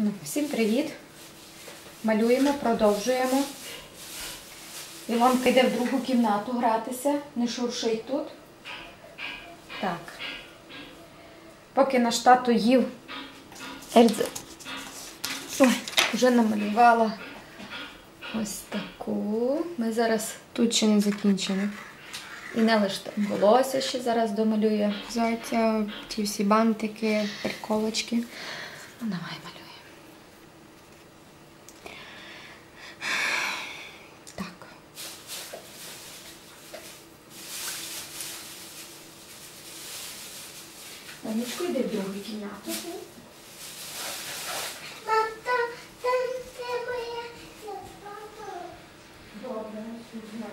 Ну, Всім привіт! Малюємо, продовжуємо. Ілонка йде в другу кімнату гратися, не шуршить тут. Так. Поки наш тато їв Ельза. Ой, вже намалювала ось таку. Ми зараз Тут ще не закінчено. і не лише там волосся ще зараз домалює. Зайця, ті всі бантики, приколочки. Ну, давай малюємо. Танечко, йди в другу кімнату. Добре, тут зараз.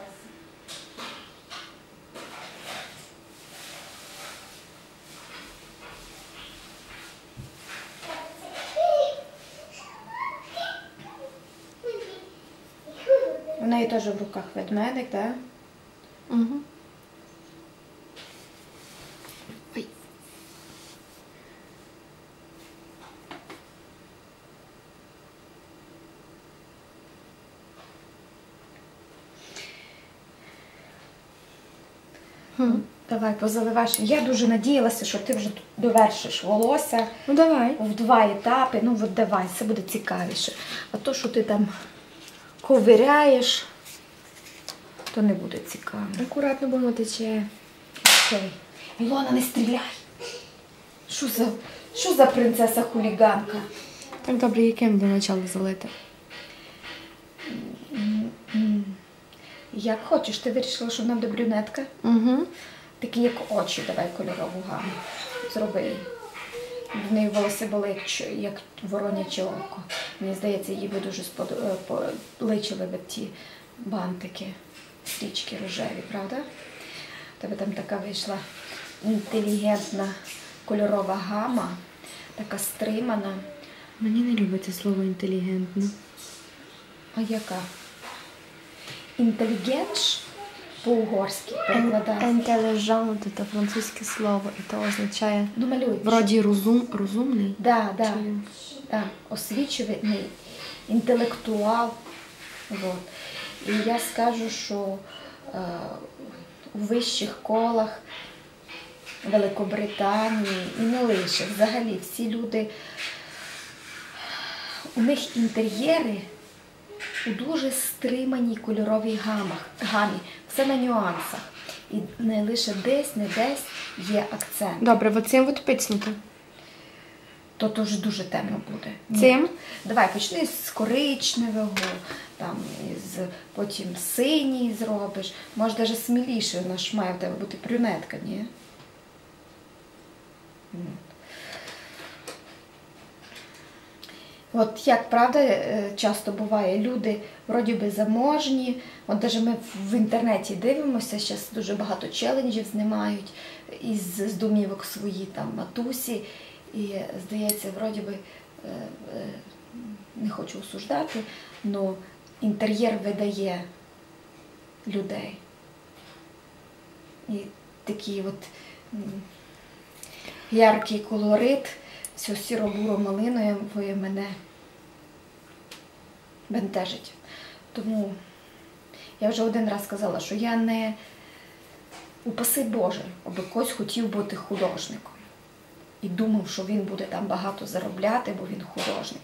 У неї теж в руках ведмедик, так? Угу. Хм. Давай позаливаєш. Я дуже надіялася, що ти вже довершиш волосся Ну давай. в два етапи. Ну от давай, це буде цікавіше. А то, що ти там ковиряєш, то не буде цікаво. Акуратно, бо воно тече. Окей. Ілона, не стріляй. Що за, що за принцеса хуліганка? Так добре, яким для начала залити? Як хочеш, ти вирішила, що вона буде брюнетка? Угу. Такі як очі, давай кольорову гаму. Зроби. В неї волосся були як, вороняче око. Мені здається, їй би дуже сподо- е, личили би ті бантики, стрічки рожеві, правда? Тебе там така вийшла інтелігентна кольорова гама, така стримана. Мені не любиться слово інтелігентно. А яка? Інтелігенш по-угорськи перекладається. Інтеліжант – це французьке слово, і то означає вроді розум, розумний. Да, да. Чи- Да, освічений інтелектуал. Вот. І я скажу, що е, у вищих колах Великобританії і не лише взагалі всі люди, у них інтер'єри у дуже стриманій кольоровій гамах, гамі, все на нюансах. І не лише десь, не десь є акцент. Добре, от цим от пицнути. то то вже дуже темно буде. Ні. Давай почни з коричневого, там із потім синій зробиш. Може навіть сміліше, ж має в тебе бути брюнетка, ні? От. Як правда е, часто буває, люди вроді би заможні. От навіть ми в інтернеті дивимося, зараз дуже багато челенджів знімають із з домівок свої там матусі. І здається, вроді би е, е, не хочу осуждати, але інтер'єр видає людей. І такий от яркий колорит, все сіро-буро ви мене бентежить. Тому я вже один раз сказала, що я не упаси Боже, аби когось хотів бути художником і думав, що він буде там багато заробляти, бо він художник,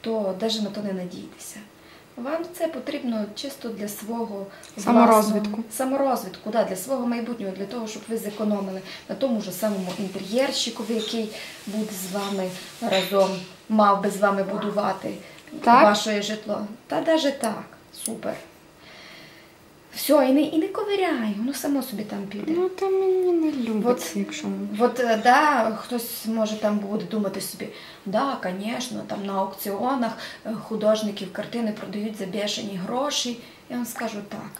то навіть на то не надійтеся. Вам це потрібно чисто для свого Саморозвитку. власного- саморозвитку, да, для свого майбутнього, для того, щоб ви зекономили на тому ж самому інтер'єрщикові, який буде з вами разом, мав би з вами будувати Так? ваше житло. Та навіть так, супер. Все, і не, і не ковиряй, воно само собі там піде. Ну, то мені не любиться, От- якщо... От е, да, хтось може там буде думати собі, да, звісно, там на аукціонах е, художників картини продають за бешені гроші. Я вам скажу так.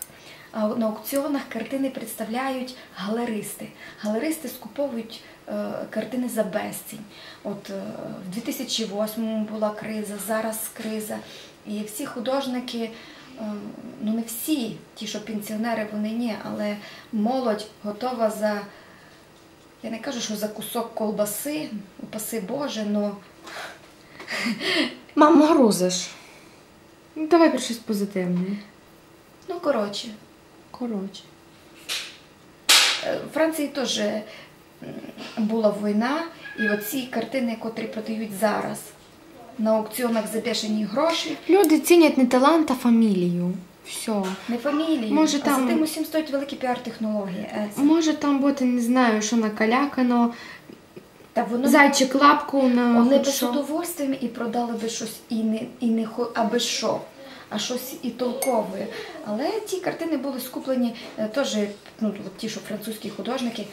А на аукціонах картини представляють галеристи. Галеристи скуповують е, картини за безцінь. От е, в 2008 була криза, зараз криза. І всі художники, е, ну не всі, ті, що пенсіонери, вони ні, але молодь готова за я не кажу, що за кусок колбаси, упаси Боже, но Мам, грузиш. Ну, давай про щось позитивне. Ну, коротше, Коротше. Е, В Франції теж була війна, і оці картини, котрі продають зараз на аукціонах за бешені гроші, Люди цінять не талант, а фамілію. Все. не фамілії, Може, а там- за тим усім стоять великі піар-технології. Е, Може там бути, не знаю, що накалякано, Та воно зайчик лапку на вони би з удовольствием і продали би щось і не, і не хо- аби що, а щось і толкове. Але ті картини були скуплені е, теж, ну, ті, що французькі художники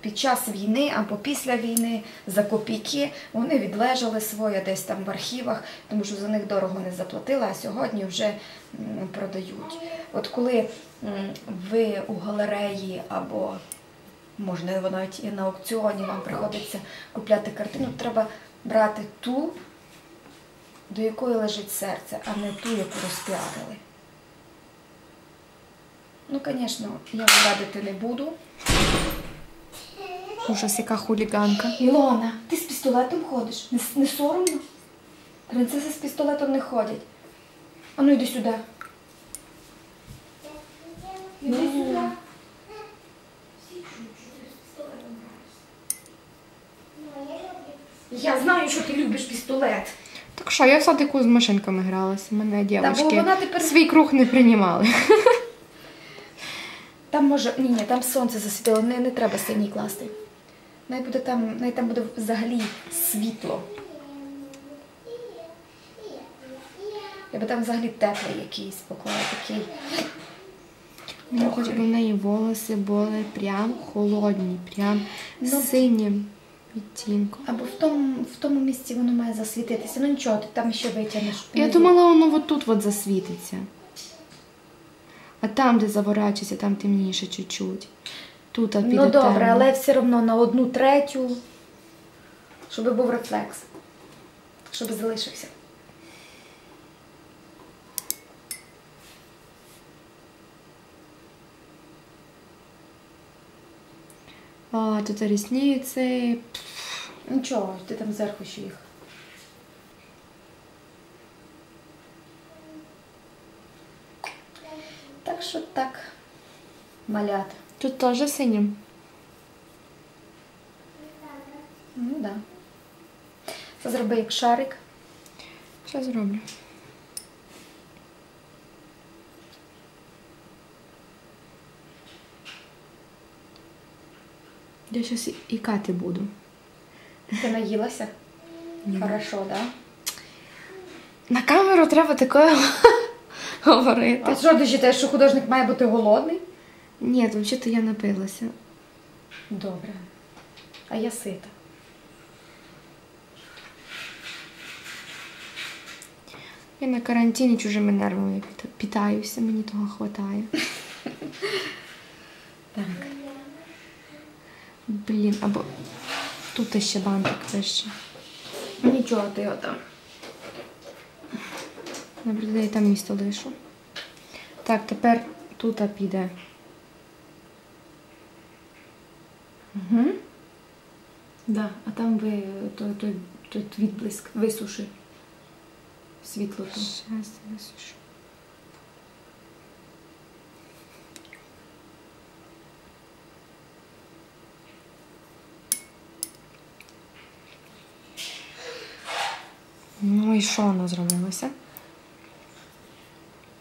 під час війни або після війни за копійки вони відлежали своє десь там в архівах, тому що за них дорого не заплатили, а сьогодні вже продають. От коли ви у галереї або можливо навіть і на аукціоні вам приходиться купляти картину, треба брати ту, до якої лежить серце, а не ту, яку розпіарили. Ну, звісно, я радити не буду. Ужас, яка хуліганка. Ілона, ти з пістолетом ходиш? Не, не соромно? Принцеси з пістолетом не ходять. А ну йди сюди. Іди сюди. Я знаю, що ти любиш пістолет. Так що, я в садику з машинками гралася. Мене бо дівчатки вона тепер- свій круг не приймали. Там може. Ні, ні, там сонце засвітило, не, не треба синій класти. Най буде там, най там буде взагалі світло. Я би там взагалі теплий якийсь поклала такий. Ну, хоч би в неї волоси були прям холодні, прям Ну, синім відтінком. Або в тому, в тому місці воно має засвітитися. Ну нічого, ти там ще витягнеш. Я внизу. думала, воно от тут от засвітиться. А там, де заворачується, там темніше чуть-чуть. Тут а піде Ну добре, темно. але все одно на одну третю, щоб був рефлекс. Щоб залишився. А, тут рісниці. Нічого, ти там зверху ще їх. Так що так, малят. Тут теж синім. Ну так. Да. Це зроби як шарик. Що зроблю? Я щось ікати буду. Ти наїлася? Хорошо, так? Да? На камеру треба такое говорити. А що ти вважаєш, що художник має бути голодний? Ні, взагалі-то я напилася. Добре. А я сита. Я на карантині чужими нервами питаюся, мені того хватає. Так. Блін, або тут ще бантик вище. Нічого, ти його там. Наприклад, я там місто лишу. Так, тепер тут піде. Угу. Да, а там ви той, той, той відблиск висуши. Світло то. Щас висушу. Ну і що воно зробилося?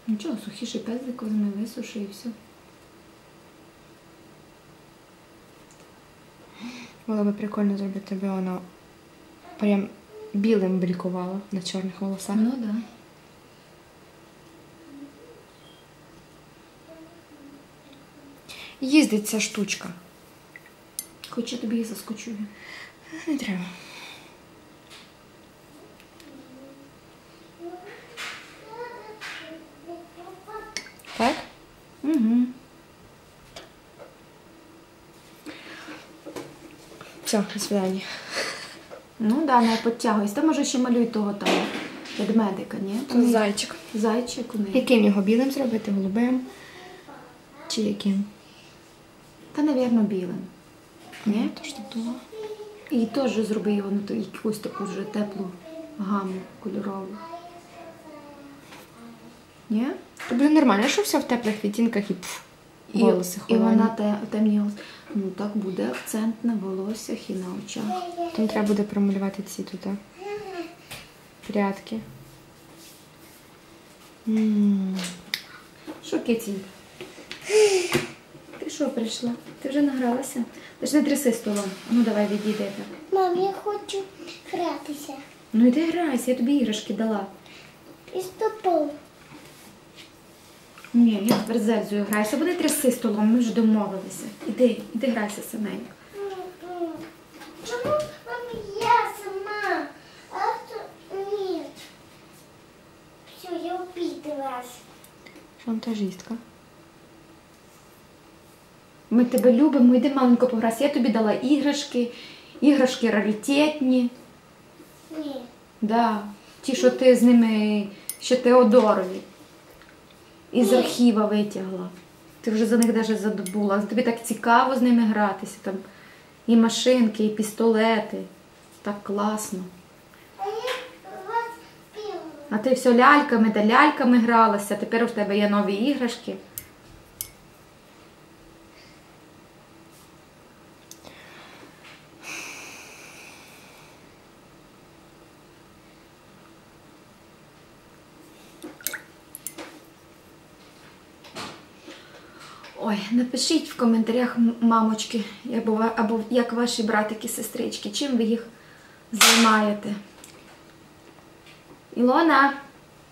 Нічого, сухіший пезлик візьми, висуши і все. Було би прикольно зробити, аби воно прям білим блікувало на чорних волосах. Ну так. Да. Їздить ця штучка. Хоч я тобі і заскочую. Не треба. Так? Угу. Все, до свидання. Ну да, не підтягуйся. Та може ще малюй того там ведмедика, ні? Там зайчик. Зайчик у неї. Яким його білим зробити? Голубим? Чи яким? Та, напевно, білим. Ні? То ж так думала. І теж зроби його ну, якусь таку вже теплу гаму кольорову. Ні? То буде нормально, що все в теплих відтінках і пф, волоси і, і вона те, темні волосся. Ну так буде акцент на волоссях і на очах. Там треба буде промалювати ці тут. Прядки. Що, Китінь? Ти що прийшла? Ти вже награлася? Ти ж не тряси столом. Ну давай відійди. так. Мам, я хочу гратися. Ну йди грайся, я тобі іграшки дала. І з тобою. Ні, я тепер з Ельзою граюся, бо не тряси столом, ми вже домовилися. Іди, іди грайся саменько. Чому мам, я сама? А то ні. Все, я обиделась. Шантажистка. Ми тебе любимо, йди маленько пограйся. Я тобі дала іграшки, іграшки раритетні. Ні. Да. Ті, що ти з ними ще Теодорові. Із архіва витягла. Ти вже за них навіть забула. Тобі так цікаво з ними гратися. Там і машинки, і пістолети. Так класно. А ти все ляльками та ляльками гралася. Тепер у тебе є нові іграшки. Ой, напишіть в коментарях, мамочки, або, як ваші братики, сестрички, чим ви їх займаєте. Ілона,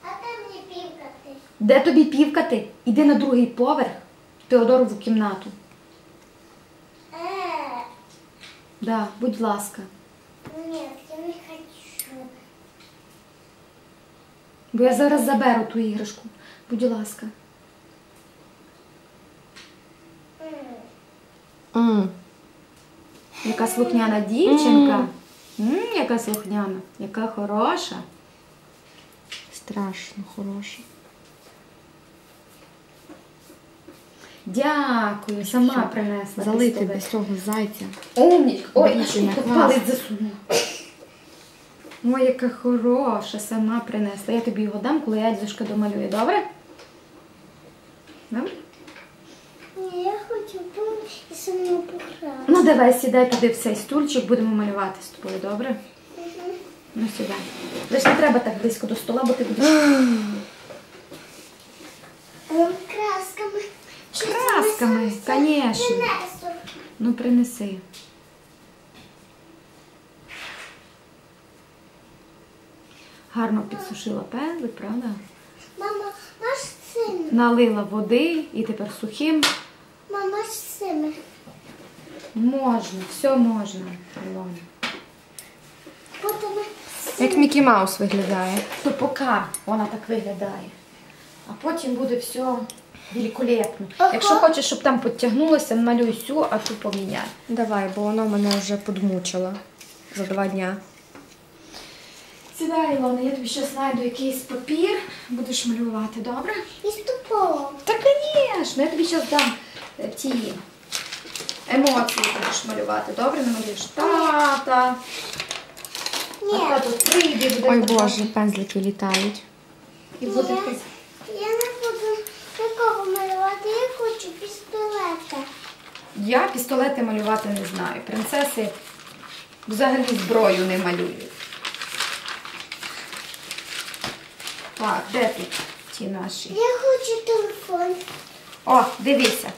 А там не півкати. де тобі півкати? Іди на другий поверх, в Теодорову кімнату. Е, Да, будь ласка. ні, я не хочу. Бо я зараз заберу ту іграшку. Будь ласка. М. М. Яка слухняна дівчинка. М, яка слухняна, яка хороша. Страшно хороша. Дякую, сама принесла. Залити без цього зайця. Умнічка. Ой, Дівчина, палець засунула. Ой, яка хороша, сама принесла. Я тобі його дам, коли Ельзушка домалює, добре? Добре? Я хочу бути пограти. Ну, давай, сідай туди в цей стульчик, будемо малювати з тобою, добре? Мгм. Ну, сідай. Лише не треба так близько до стола, бо ти будеш. Красками. Красками, принесу? Ну, принеси. Гарно підсушила пензлик, правда? Мама, маш син. Налила води і тепер сухим. Мама, маш син. Можна, все можна. Ілона. Потім Як Мікі Маус виглядає. То поки вона так виглядає. А потім буде все великолепно. Ага. Якщо хочеш, щоб там підтягнулося, малюй всю, а ту поміняй. Давай, бо воно мене вже подмучило за два дня. Сідай, Ілона, я тобі зараз знайду якийсь папір, будеш малювати, добре? і з. Та, звісно, я тобі зараз дам ті емоції будеш малювати, добре? Намалюєш тата. А Ні, тато прийде, буде Ой. Боже, пензлики літають. І буде Ні. якийсь я не буду такого малювати, я хочу пістолета. Я пістолети малювати не знаю. Принцеси взагалі зброю не малюють. Так, де тут ті наші? Я хочу телефон. О, дивися.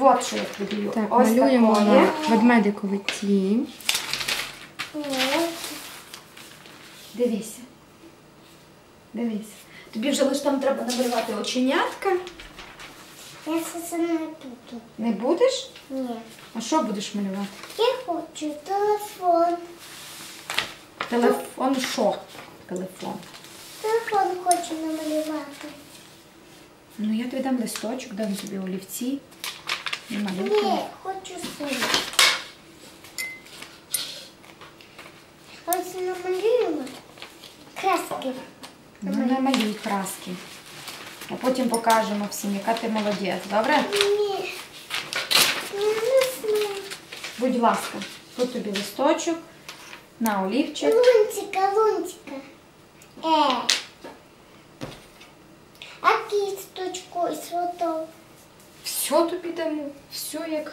От що я тобі. Так, Ось малюємо такое. на ведмедикові тінь. Дивися. Дивися. Тобі вже лише там треба намалювати оченятка. Я це саме буду. Не будеш? Ні. А що будеш малювати? Я хочу телефон. Телефон що? Телефон. Телефон хочу намалювати. Ну я тобі дам листочок, дам тобі олівці. І. Ні, хочу син. Ось намалюємо краски. Ну, намалюй краски. А потім покажемо всім, яка ти молодець, добре? Ні. Не. Будь ласка, тут тобі листочок. На олівчик. Лунтика, лунтика. Е. А кісточку із фото. Все тобі дамо. Все як,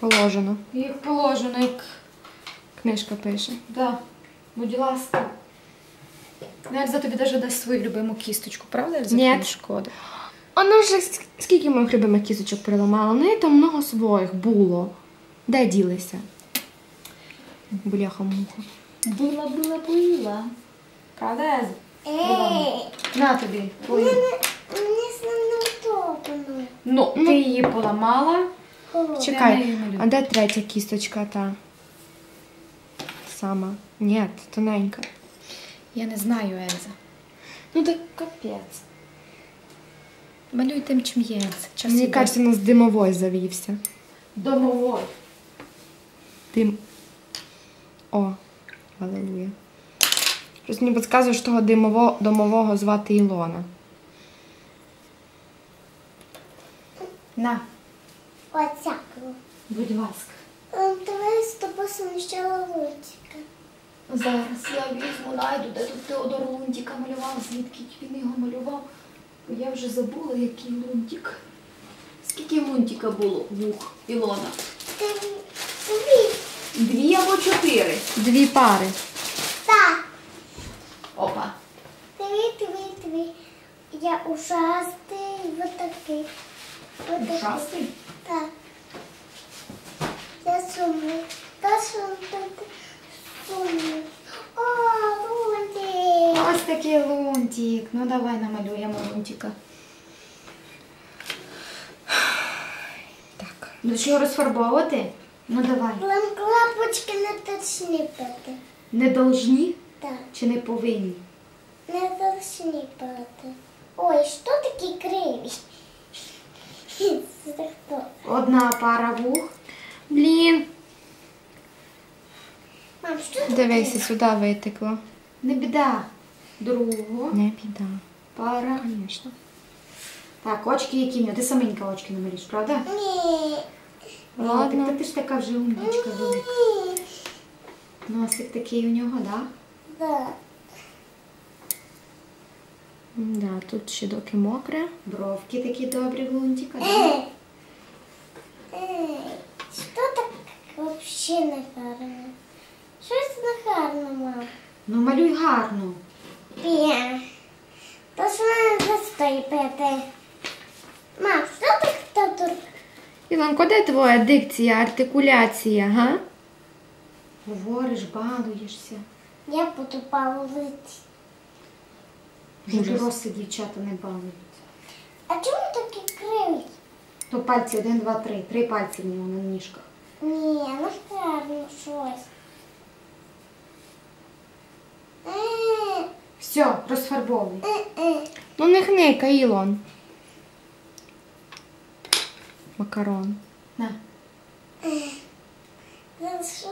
Положено. як положено, як. Книжка пише. Да. Будь ласка. Ну, як за тобі даже дасть свою любиму кісточку, правда? Як за Ні. шкода. Вона ж ск- скільки моїх любимих кісточок переламала. У неї там много своїх було. Де ділися? Бляха-муха. Була, була, була. Правда? Ез? Е. На тобі. твою. Мені ним. Ну, ти її поламала. Чекай, а де третя кісточка та? Сама. Ні, тоненька. Я не знаю, Ельза. Ну так капець. Малюй тим, чим є. Час Мені кажеться, у нас димовой завівся. Домовой. Дим. О, алелуя. Щось мені підказує, що того домового звати Ілона. На, Оцяку. будь ласка. Ем, Давай з тобою спочатку лунтика. Зараз я візьму, найду, де тут Теодор Лунтіка малював, звідки він його малював. Бо я вже забула, який Лунтік. Скільки Лунтіка було вух Ілона? Тобі. Дві або чотири. Дві пари. Так. Опа. Тобі, тобі, тобі. Я ужасний, вот такий. Такий. Так. Я сумний. Та сумний. О, лунтик. Ось такий Лунтік. Ну давай намалюємо Лунтіка. Так. Ну що розфарбовувати? Ну давай. Клапочки не точні пити. Не должні Так, чи не повинні? не точні пити. Ой, що такий кривий? Це? Одна пара вух. Блін. Мам, що таке? Дивися, сюди витекло. Не біда. Другу Не біда. пара. Звісно. Так, очки які нього. Ти саменька очки намалюєш, правда? Ні. Ладно. Та ти ж така вже умничка велика. Ні. Носик такий у нього, так? Да? Да. Да, тут ще доки мокре. Бровки такі добрі в Лунтіка, да? Ей. Ей, Що так взагалі не гарно? Щось не гарно, мам. Ну малюй гарно. Пія. То ж мене застой пити. Мам, що так хто тут? Ілонко, де твоя дикція, артикуляція, га? Говориш, балуєшся. Я буду палити. Дорослі дівчата не балуються. А чому такий кривий? То пальці один, два, три. Три пальці в нього на ніжках. Ні, ну гарно щось. Все, розфарбовуй. Ну не хника, Ілон. Макарон. На. Зараз що?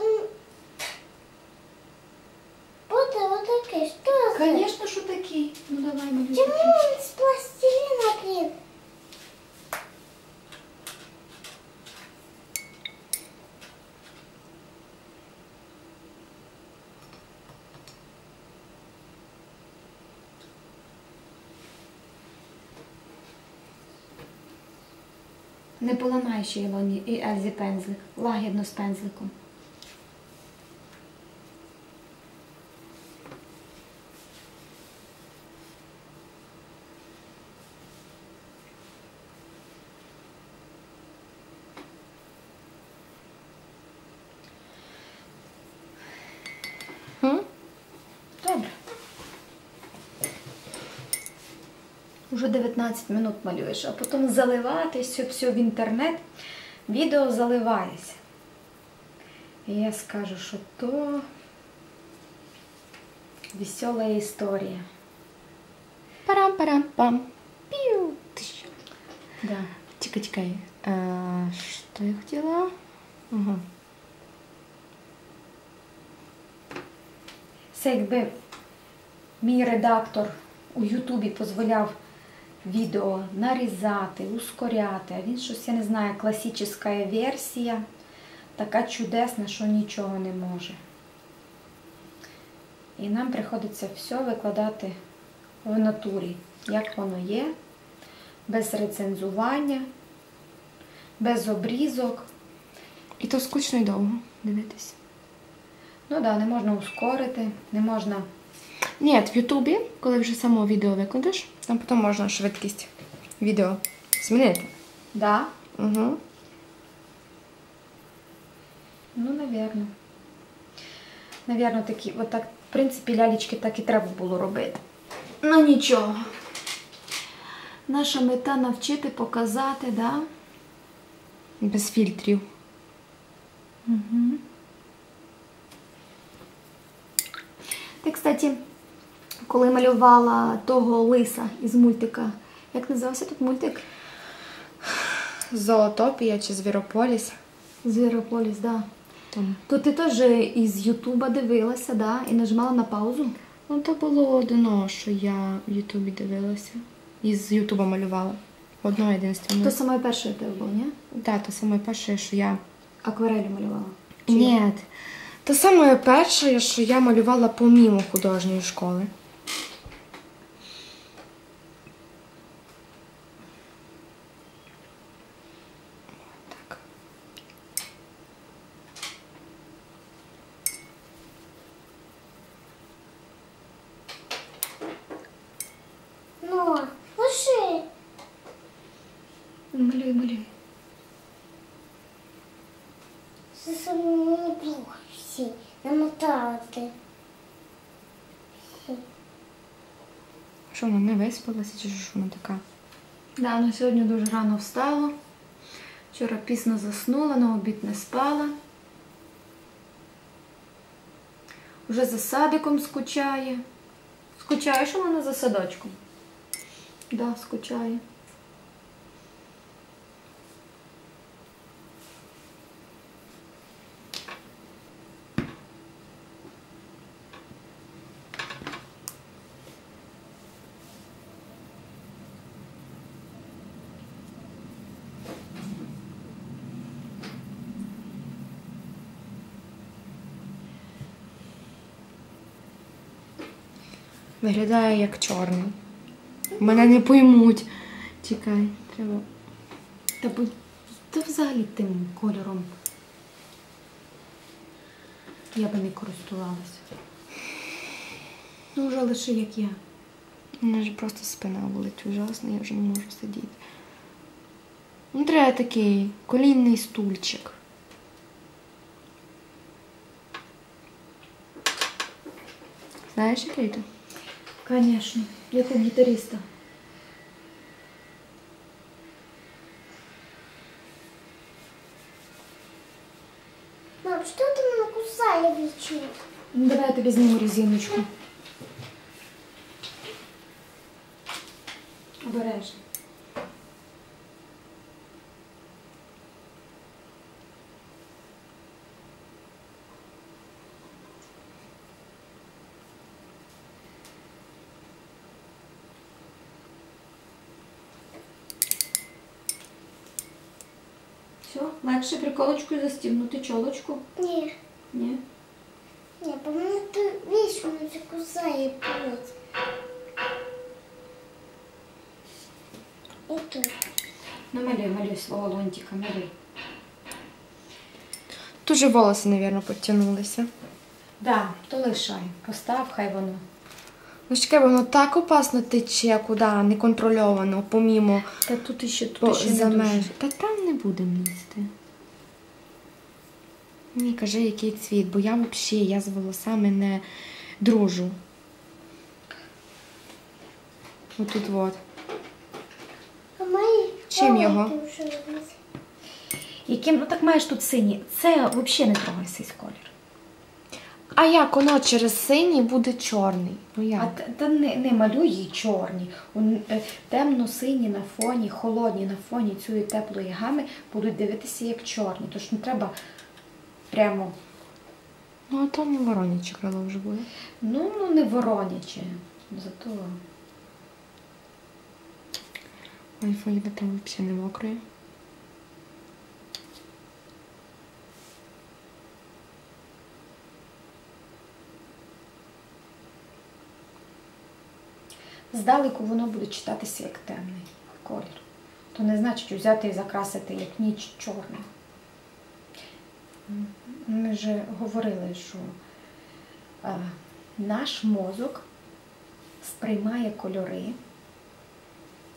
Отакий, що це? Звісно, що такий. Ну давай. Чому такий. він з пластиліна, блін? Не поламай ще Ілоні і Ельзі пензлик. Лагідно з пензликом. Хм? Добре. Уже 19 минут малюєш, а потім заливати все, все в інтернет. Відео заливається. І я скажу, що то весела історія. Парам-парам-пам. Піу. Да. Чекай, чекай. А, що я хотіла? Ага. Це якби мій редактор у Ютубі дозволяв відео нарізати, ускоряти, а він щось, я не знаю, класична версія, така чудесна, що нічого не може. І нам приходиться все викладати в натурі, як воно є, без рецензування, без обрізок. І то скучно і довго дивитися. Ну так, да, не можна ускорити, не можна. Ні, в Ютубі, коли вже само відео викладеш, там потім можна швидкість відео змінити. Да? Угу. Ну, навірно. Навірно, такі, от так, в принципі, лялечки так і треба було робити. Ну нічого. Наша мета навчити, показати, да? Без фільтрів. Угу. Ти, кстати, коли малювала того лиса із мультика, як називався тут мультик? Зоотопія чи Звірополіс. Звірополіс, да. Там. То ти теж із Ютуба дивилася, да? І нажимала на паузу? Ну, то було одно, що я в Ютубі дивилася. І з Ютуба малювала. Одно єдинственне. То саме перше тебе було, ні? Так, то саме перше, що я. Акварелі малювала. Ні. Те саме перше, що я малювала помімо художньої школи. Так. Ну, пиши. Малюй, малюй. Це самому плохо всі намотати. Що вона не виспалася, чи що вона така? Да, ну сьогодні дуже рано встала. Вчора пізно заснула, на обід не спала. Уже за садиком скучає. Скучаєш у мене за садочком? Да, скучає. Виглядає як чорний. Мене не поймуть. Чекай, треба. Та, та взагалі тим кольором я би не користувалася. Ну, вже лише як я. У мене ж просто спина болить ужасно, я вже не можу сидіти. Ну, треба такий колінний стульчик. Знаєш, який то? Звісно, як у гітариста. Мам, що ти мене кусає вічно? Ну, давай я тобі зніму резиночку. Обережно. Все, легше приколочкою застібнути чолочку. Ні, Ні. ні, бо мене ти вічно це кусає путь. І тут. Ну, малюй, малюй свого лунтика, малюй. Дуже волоси, мабуть, підтягнулися. Да, то лишай. Постав, хай воно. Ну, чекай, воно так опасно тече, куди неконтрольовано, помімо Та тут іще, тут по, іще за не меж. дуже. Та там не будемо лізти. Ні, кажи, який цвіт, бо я взагалі я з волосами не дружу. Отут от. А мої Чим його? Яким, ну так маєш тут синій. Це взагалі не трогай цей колір. А як воно через синій буде чорний? Ну як? А та, та не, не малюй її чорні. Он, е, Темно-сині на фоні, холодні на фоні цієї теплої гами будуть дивитися як чорні. Тож не треба прямо, Ну, а то не вороняче крило вже буде. ну, ну не вороняче. Зато фольга там взагалі не мокрої. здалеку воно буде читатися як темний колір. То не значить взяти і закрасити як ніч чорним. Ми вже говорили, що е, наш мозок сприймає кольори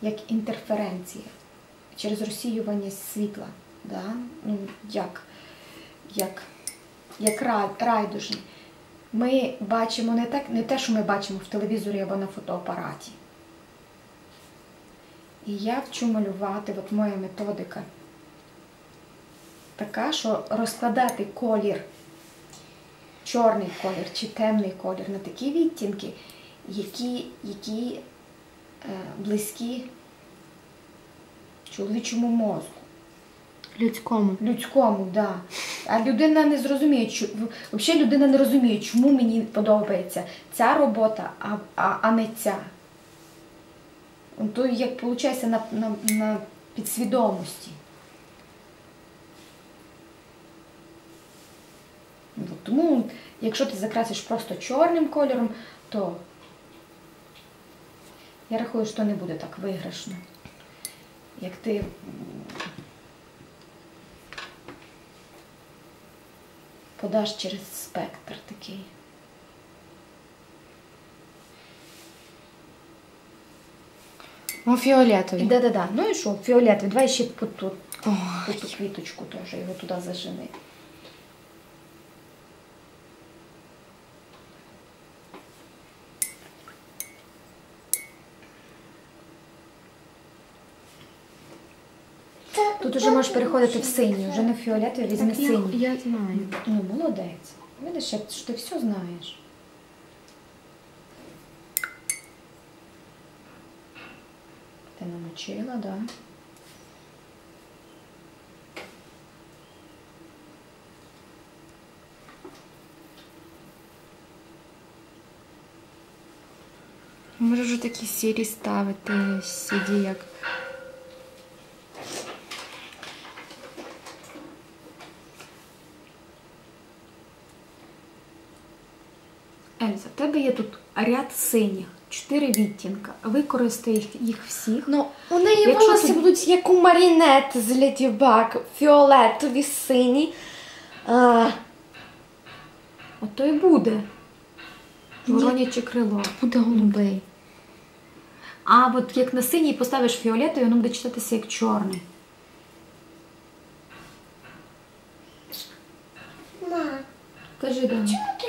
як інтерференція через розсіювання світла. Ну, як, як, райдужні. Ми бачимо не те, що ми бачимо в телевізорі або на фотоапараті. І я вчу малювати, от моя методика така, що розкладати колір, чорний колір чи темний колір на такі відтінки, які, які е, близькі чоловічому мозку. Людському. Людському, да. А людина не зрозуміє, чу... взагалі людина не розуміє, чому мені подобається ця робота, а, а, а не ця. То як виходить на, на, на підсвідомості. От Тому, якщо ти закрасиш просто чорним кольором, то я рахую, що не буде так виграшно. Як ти подаш через спектр такий. О, фіолетовий. Да-да-да. Ну і що, фіолетовий, давай ще по ту, по ту квіточку теж його туди зажени. Уже можеш переходити в синій, вже не фіолетовий, візьми Так, я, синій. я знаю. Ну, молодець. Видиш, як що ти все знаєш. Ти намочила, так? Да? Може вже такі сірі ставити, сіді як. Ельза, в тебе є тут ряд синіх, чотири відтінка. Використай їх, всіх. Ну, у неї Якщо волосся ти- будуть як у марінет з Леді Баг, фіолетові, сині. А, Ото і буде. Вороняче крило. буде голубий. А от як на синій поставиш фіолетовий, воно буде читатися як чорний. Ма, Кажи, Даня. чому ти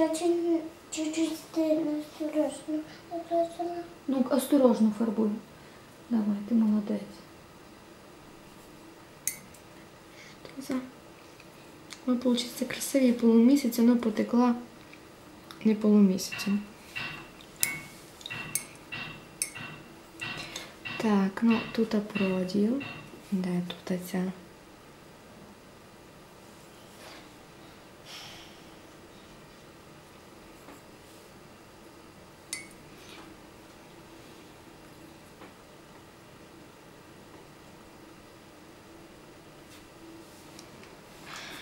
Чуть-чуть, чуть-чуть ти. Ну, осторожно фарбуй. Давай, ти молодець. За. Ой, получиться красиві полумісяць, воно потекла не полумісяцем. Так, ну тут проділ. Де тут ця?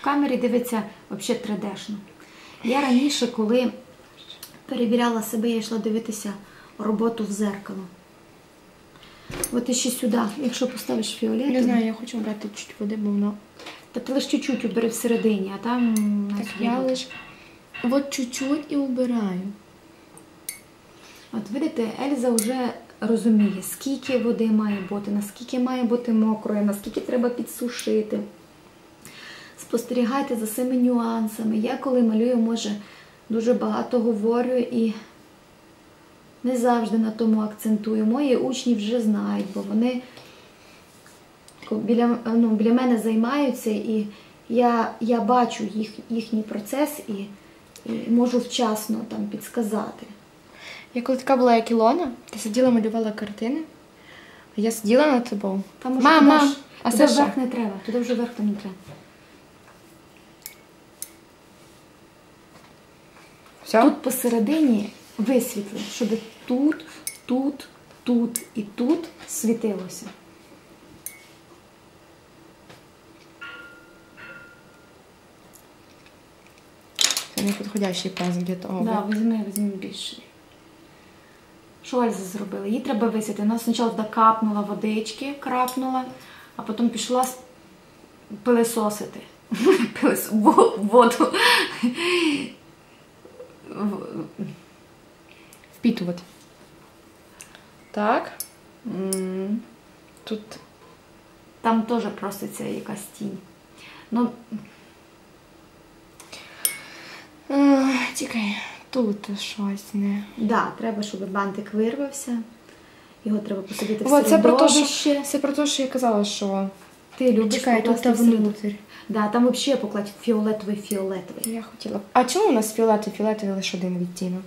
Камері дивиться взагалі 3D-шно. Я раніше, коли перевіряла себе, я йшла дивитися роботу в зеркало. От і ще сюди, якщо поставиш фіолетовий, Не знаю, я хочу брати чуть води, бо воно. та ти лише чуть-чуть убери всередині, а там Так я лиш от чуть-чуть і убираю. От видите, Ельза вже розуміє, скільки води має бути, наскільки має бути мокрою, наскільки треба підсушити. Спостерігайте за цими нюансами. Я коли малюю, може, дуже багато говорю і не завжди на тому акцентую. Мої учні вже знають, бо вони біля, ну, біля мене займаються, і я, я бачу їх, їхній процес і, і можу вчасно там підсказати. Я коли така була, як Ілона, ти сиділа, малювала картини, а я сиділа над тобою. Там уже Мам, туди ж- а туди це вверх не треба, туди вже вверх там не треба. Все? Тут посередині висвітли, щоб тут, тут, тут і тут світилося. Це непідходящий пензель для того. Да, візьми, візьми більший. Що Ольза зробила? Їй треба висити. Вона спочатку туди капнула водички, крапнула, а потім пішла пилисосити. Пилис... Воду. В- Впітувати. Так. Тут. Там теж проситься якась тінь. Ну, Чекай, тут щось не. да, треба, щоб бантик вирвався. Його треба посадити в середовище. це про те, що я казала, що. Ти любиш Чекай, тут та. Да, там взагалі покладь фіолетовий фіолетовий. Я хотіла. А чому у нас фіолетовий фіолетовий лише один відтінок?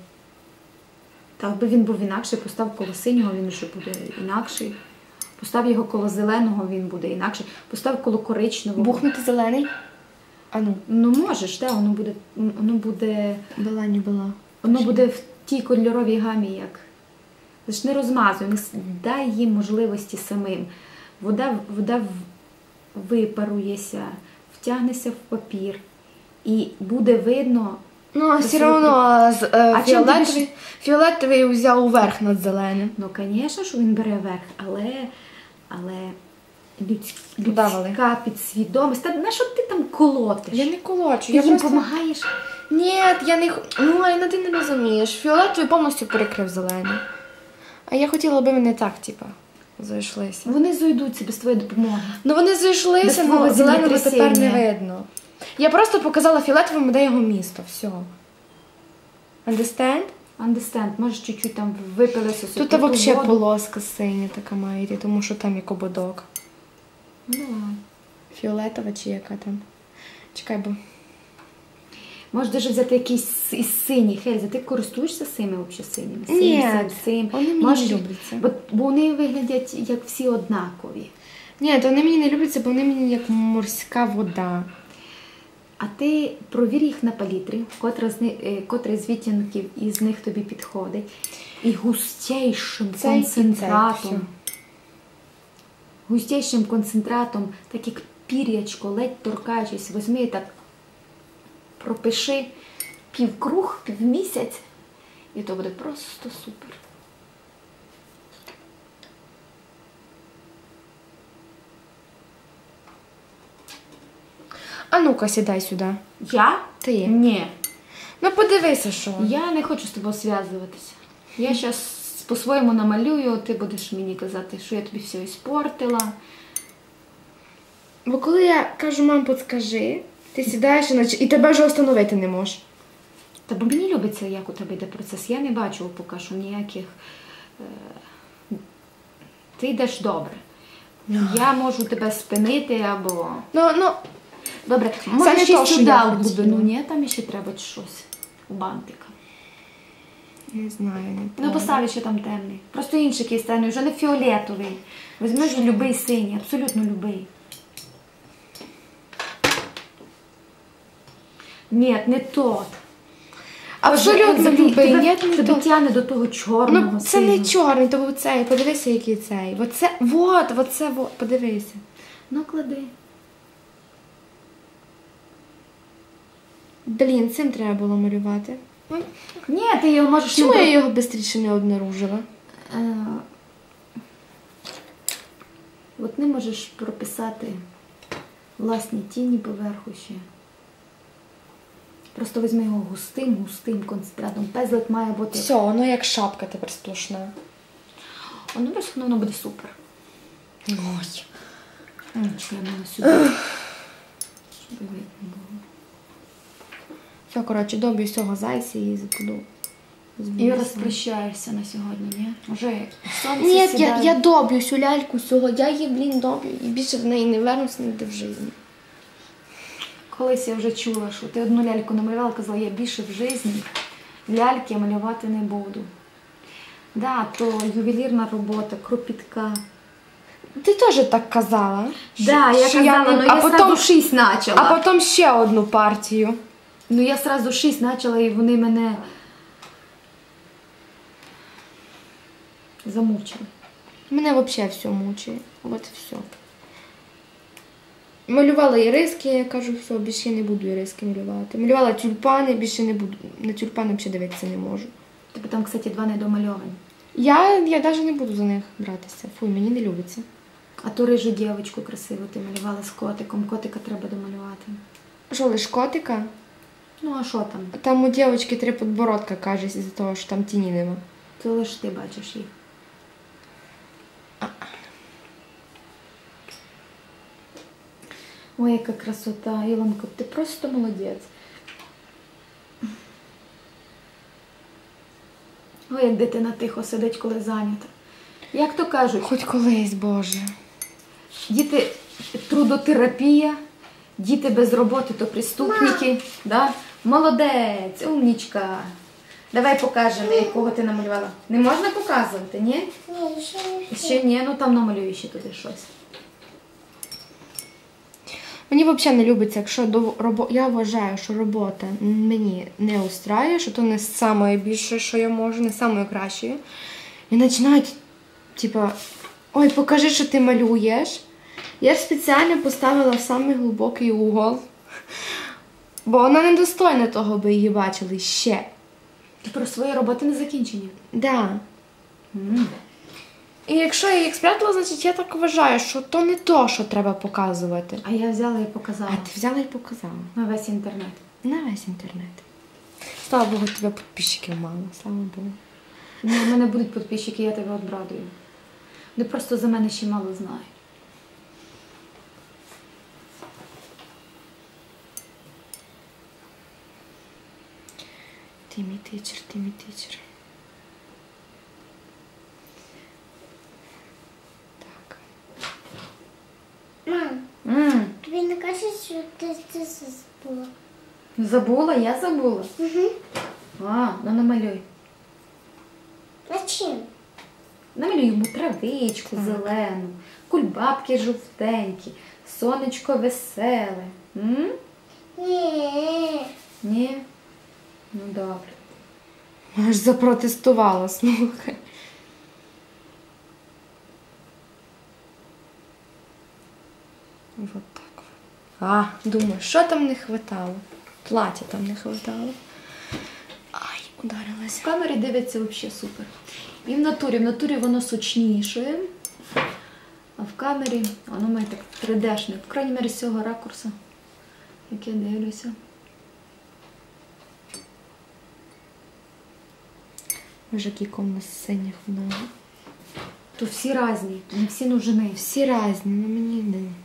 Так би він був інакший, постав коло синього, він вже буде інакший. Постав його коло зеленого, він буде інакший. Постав коло коричневого. Бухнути зелений? А ну, Ну можеш, да, воно буде, воно буде, була не була. воно буде в тій кольоровій гамі, як. Лиш не розмазуй, не дай їм можливості самим. Вода, вода випарується, втягнеться в папір. І буде видно, Ну, а все одно е, ти фіолетовий, фіолетовий взяв уверх над зеленим. Ну, звісно, що він бере верх, але, але людськ, Давали. людська підсвідомість. Та на що ти там колотиш? Я не колочу, Ти я їм просто... допомагаєш. Ні, я не... Ну, Айна, ти не розумієш. Фіолетовий повністю перекрив зелений. А я хотіла, аби вони так, типа, зайшлися. Вони зойдуться без твоєї допомоги. Ну вони зайшлися, але зеленого тепер не видно. Я просто показала фіолетовому, де його місто. Все. Understand? Understand, можеш чуть-чуть там випилися собі. Тут взагалі полоска синя така має йти, тому що там є кободок. Ну, давай. Фіолетова чи яка там. Чекай, бо. Можеш навіть взяти якийсь із синіх. Ельза, ти користуєшся цими взагалі синіми? Ні, цим. вони мені Можеш- не любляться. Бо, бо вони виглядять як всі однакові. Ні, то вони мені не любляться, бо вони мені як морська вода. А ти провір їх на палітрі, котра з, е, котрий з відтінків із них тобі підходить. І густейшим Цей концентратом. всьо. Густейшим концентратом, так як пір'ячко, ледь торкаючись, возьми так пропиши півкруг, півмісяць, і то буде просто супер. А ну-ка, сідай сюди. Я? Ти. Ні. Ну подивися, що. Я не хочу з тобою зв'язуватися. Я зараз по-своєму намалюю, ти будеш мені казати, що я тобі все іспортила. Бо коли я кажу, мам, подскажи, ти сідаєш і, нач... і тебе вже встановити не можеш. Та бо мені любиться, як у тебе йде процес. Я не бачу поки що ніяких. Е... Ти йдеш добре. Я можу тебе спинити або. Ну, ну, Добре, не можеш то, і що сюди я в глибину. хотіла. Ні, там ще треба щось у бантика. не знаю, не Ну, помню. поставлю ще там темний. Просто інший якийсь темний, вже не фіолетовий. Візьмеш любий синій, абсолютно любий. Ні, не тот. Абсолютно любий, тебе- ні, не Тебе тот. тягне до того чорного. Ну, це не чорний, то був цей. Подивися, який цей. Оце, вот, оце, вот, подивися. Ну, клади. Блін, цим треба було малювати. Ні, ти його можеш Чому я його швидше не обнаружила? Е, От не можеш прописати власні тіні поверху ще. Просто візьми його густим, густим концентратом. Пезлик має бути. Все, воно як шапка тепер сплошна. Воно висохне, воно буде супер. Ой. М, я мала сюди. Щоб видно було. Все, коротше, доб'ю з цього зайця і буду. І розпрощаєшся на сьогодні, ні? Уже сонце Ні, я, сідає. я доб'ю цю ляльку цього, я її, блін, доб'ю. І більше в неї не вернуся ніде в житті. Колись я вже чула, що ти одну ляльку намалювала, казала, я більше в житті ляльки малювати не буду. Да, то ювелірна робота, кропітка. Ти теж так казала. Да, я казала, не- но а я потім, сразу шість почала. А потім ще одну партію. Ну я сразу шість почала, і вони мене замучили. Мене взагалі все мучить. От все. Малювала іриски, я кажу, все, більше я не буду іриски малювати. Малювала тюльпани, більше не буду. На тюльпани взагалі дивитися не можу. Тебе там, кстати, два недомальовані. Я, я навіть не буду за них братися. Фуй, мені не любиться. А ту рижу дівчинку красиву ти малювала з котиком. Котика треба домалювати. Що, лиш котика? Ну, а що там? Там у дівчинки три подбородка, каже, із-за того, що там тіні нема. Це лише ти бачиш їх. Ой, яка красота, Ілонко, ти просто молодець. Ой, як дитина тихо сидить, коли зайнята. Як то кажуть, Хоч колись, Боже. діти трудотерапія, діти без роботи то преступники. Да? Молодець, умнічка. Давай покажемо, якого ти намалювала. Не можна показувати, ні? Ні, ще не Ще ні, ну там намалюй ще туди щось. Мені взагалі не любиться, якщо до робо... я вважаю, що робота мені не устраює, що то не саме більше, що я можу, не саме краще. І починають, типа, ой, покажи, що ти малюєш. Я ж спеціально поставила в самий глибокий угол, бо вона недостойна того, би її бачили ще. Ти про свої роботи не закінчені. Да. І якщо я їх спрятала, значить я так вважаю, що то не то, що треба показувати. А я взяла і показала А ти взяла і показала. на весь інтернет. На весь інтернет. Слава Богу, тебе підписчиків мало, слава Богу. Ну, у мене будуть підписчики, я тебе обрадую. Вони просто за мене ще мало знають. Ти мій тичер, ти мій тичер. Мам, м тобі не кажуть, що ти це забула? Забула, я забула. Угу. А, ну намалюй. А чим? Намалюй йому травичку зелену, кульбабки жовтенькі, сонечко веселе. М? Ні. Ні? Ну добре. Аж запротестувала, слухай. Вот так. вот. А, думаю, що там не хватало? Плаття там не хватало. Ай, ударилась. В камері дивиться взагалі супер. І в натурі, в натурі воно сочніше. А в камері воно має так 3D-шне. В крайній мірі з цього ракурсу, як я дивлюся. Боже, який комнат синіх много. То всі різні, не всі нужні. Всі різні, ну мені не.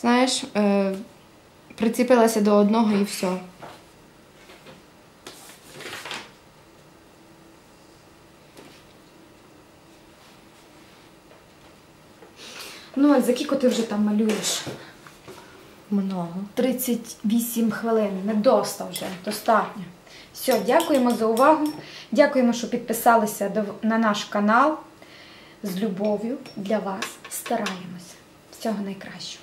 Знаєш, е, прицепилася до одного і все. Ну, а за кілько ти вже там малюєш? Много. 38 хвилин. Недоста вже, достатньо. Все, дякуємо за увагу. Дякуємо, що підписалися до- на наш канал. З любов'ю для вас стараємося. Всього найкращого.